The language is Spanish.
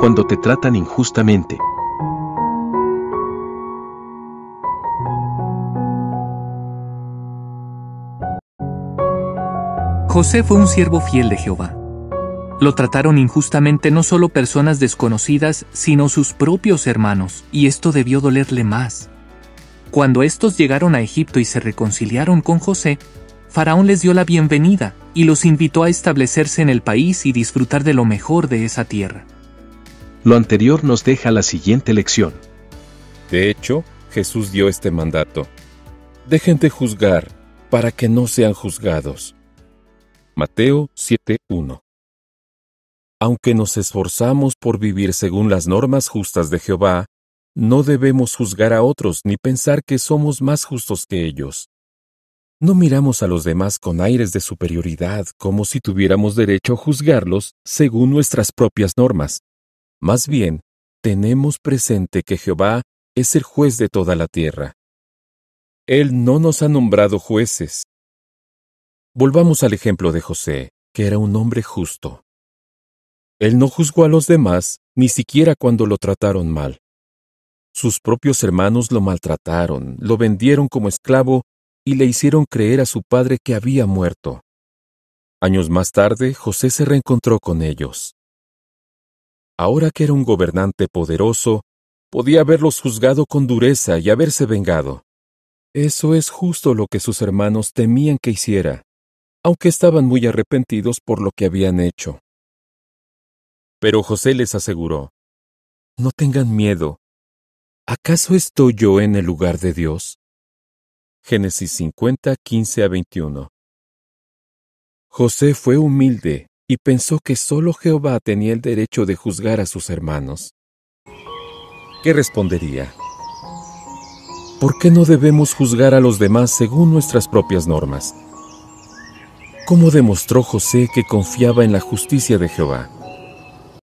cuando te tratan injustamente. José fue un siervo fiel de Jehová. Lo trataron injustamente no solo personas desconocidas, sino sus propios hermanos, y esto debió dolerle más. Cuando estos llegaron a Egipto y se reconciliaron con José, Faraón les dio la bienvenida y los invitó a establecerse en el país y disfrutar de lo mejor de esa tierra. Lo anterior nos deja la siguiente lección. De hecho, Jesús dio este mandato. Dejen de juzgar para que no sean juzgados. Mateo 7:1 Aunque nos esforzamos por vivir según las normas justas de Jehová, no debemos juzgar a otros ni pensar que somos más justos que ellos. No miramos a los demás con aires de superioridad como si tuviéramos derecho a juzgarlos según nuestras propias normas. Más bien, tenemos presente que Jehová es el juez de toda la tierra. Él no nos ha nombrado jueces, Volvamos al ejemplo de José, que era un hombre justo. Él no juzgó a los demás, ni siquiera cuando lo trataron mal. Sus propios hermanos lo maltrataron, lo vendieron como esclavo y le hicieron creer a su padre que había muerto. Años más tarde, José se reencontró con ellos. Ahora que era un gobernante poderoso, podía haberlos juzgado con dureza y haberse vengado. Eso es justo lo que sus hermanos temían que hiciera aunque estaban muy arrepentidos por lo que habían hecho. Pero José les aseguró, No tengan miedo. ¿Acaso estoy yo en el lugar de Dios? Génesis 50, 15 a 21. José fue humilde y pensó que solo Jehová tenía el derecho de juzgar a sus hermanos. ¿Qué respondería? ¿Por qué no debemos juzgar a los demás según nuestras propias normas? ¿Cómo demostró José que confiaba en la justicia de Jehová?